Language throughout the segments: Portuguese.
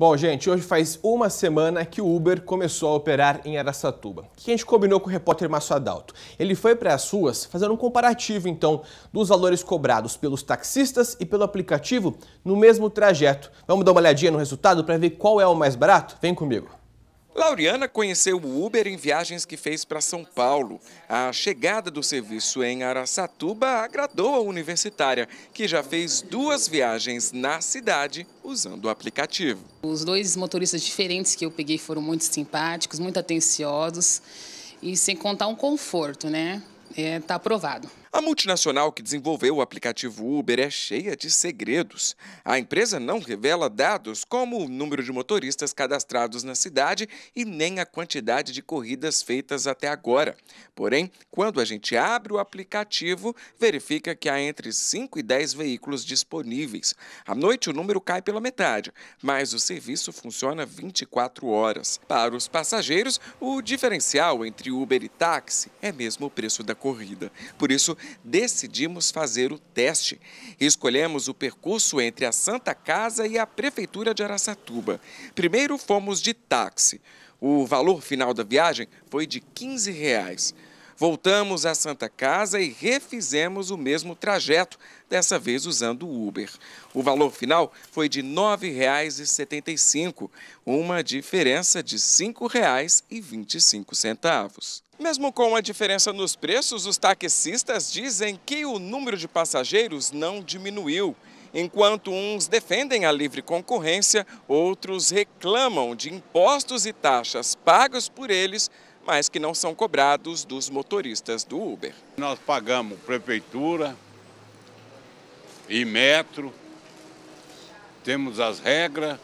Bom, gente, hoje faz uma semana que o Uber começou a operar em Araçatuba. O que a gente combinou com o repórter Márcio Adalto? Ele foi para as ruas fazendo um comparativo, então, dos valores cobrados pelos taxistas e pelo aplicativo no mesmo trajeto. Vamos dar uma olhadinha no resultado para ver qual é o mais barato? Vem comigo. Lauriana conheceu o Uber em viagens que fez para São Paulo. A chegada do serviço em Araçatuba agradou a universitária, que já fez duas viagens na cidade usando o aplicativo. Os dois motoristas diferentes que eu peguei foram muito simpáticos, muito atenciosos e sem contar um conforto, né? Está é, aprovado. A multinacional que desenvolveu o aplicativo Uber é cheia de segredos. A empresa não revela dados como o número de motoristas cadastrados na cidade e nem a quantidade de corridas feitas até agora. Porém, quando a gente abre o aplicativo, verifica que há entre 5 e 10 veículos disponíveis. À noite, o número cai pela metade, mas o serviço funciona 24 horas. Para os passageiros, o diferencial entre Uber e táxi é mesmo o preço da corrida. Por isso, decidimos fazer o teste. Escolhemos o percurso entre a Santa Casa e a Prefeitura de Araçatuba. Primeiro fomos de táxi. O valor final da viagem foi de 15 reais. Voltamos à Santa Casa e refizemos o mesmo trajeto, dessa vez usando o Uber. O valor final foi de R$ 9,75, uma diferença de R$ 5,25. Mesmo com a diferença nos preços, os taxistas dizem que o número de passageiros não diminuiu. Enquanto uns defendem a livre concorrência, outros reclamam de impostos e taxas pagos por eles mas que não são cobrados dos motoristas do Uber. Nós pagamos prefeitura e metro, temos as regras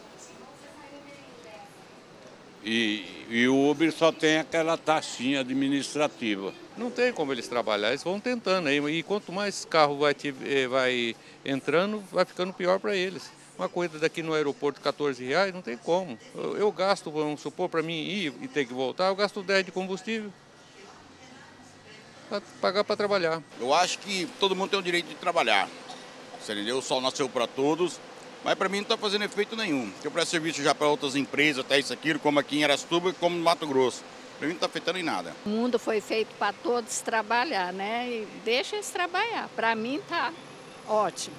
e, e, o Uber só tem aquela taxinha administrativa. Não tem como eles trabalhar, eles vão tentando aí, e quanto mais carro vai, te, eh, vai entrando, vai ficando pior para eles. Uma corrida daqui no aeroporto, 14 reais, não tem como. Eu, eu gasto, vamos supor, para mim ir e ter que voltar, eu gasto 10 de combustível para pagar para trabalhar. Eu acho que todo mundo tem o direito de trabalhar. Você entendeu? O sol nasceu para todos, mas para mim não está fazendo efeito nenhum. Eu presto serviço já para outras empresas, até isso aqui, como aqui em Araçatuba, como no Mato Grosso. Para mim não está afetando em nada. O mundo foi feito para todos trabalhar, né? E deixa eles trabalhar. Para mim tá ótimo.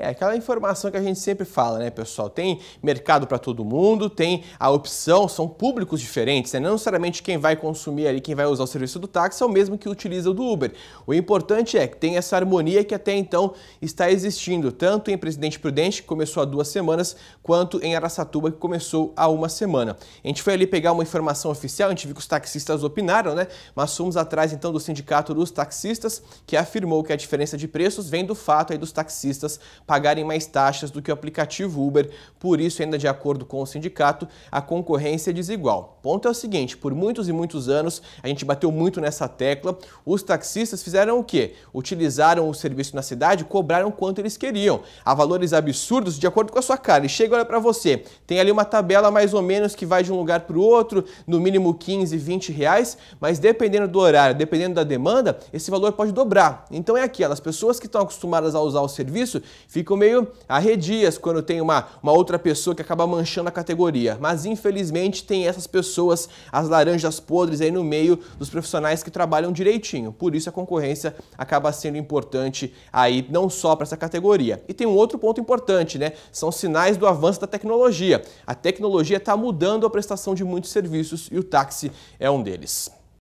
É aquela informação que a gente sempre fala, né, pessoal? Tem mercado para todo mundo, tem a opção, são públicos diferentes, né? Não necessariamente quem vai consumir ali, quem vai usar o serviço do táxi é o mesmo que utiliza o do Uber. O importante é que tem essa harmonia que até então está existindo, tanto em Presidente Prudente, que começou há duas semanas, quanto em Araçatuba, que começou há uma semana. A gente foi ali pegar uma informação oficial, a gente viu que os taxistas opinaram, né? Mas fomos atrás então do Sindicato dos Taxistas, que afirmou que a diferença de preços vem do fato aí dos taxistas pagarem mais taxas do que o aplicativo Uber, por isso, ainda de acordo com o sindicato, a concorrência é desigual. Ponto é o seguinte, por muitos e muitos anos, a gente bateu muito nessa tecla, os taxistas fizeram o quê? Utilizaram o serviço na cidade, cobraram quanto eles queriam, a valores absurdos de acordo com a sua cara. E chega, olha para você, tem ali uma tabela mais ou menos que vai de um lugar para o outro, no mínimo 15, 20 reais, mas dependendo do horário, dependendo da demanda, esse valor pode dobrar. Então é aquilo, as pessoas que estão acostumadas a usar o serviço ficam meio arredias quando tem uma, uma outra pessoa que acaba manchando a categoria. Mas infelizmente tem essas pessoas, as laranjas podres aí no meio dos profissionais que trabalham direitinho. Por isso a concorrência acaba sendo importante aí não só para essa categoria. E tem um outro ponto importante, né? São sinais do avanço da tecnologia. A tecnologia está mudando a prestação de muitos serviços e o táxi é um deles.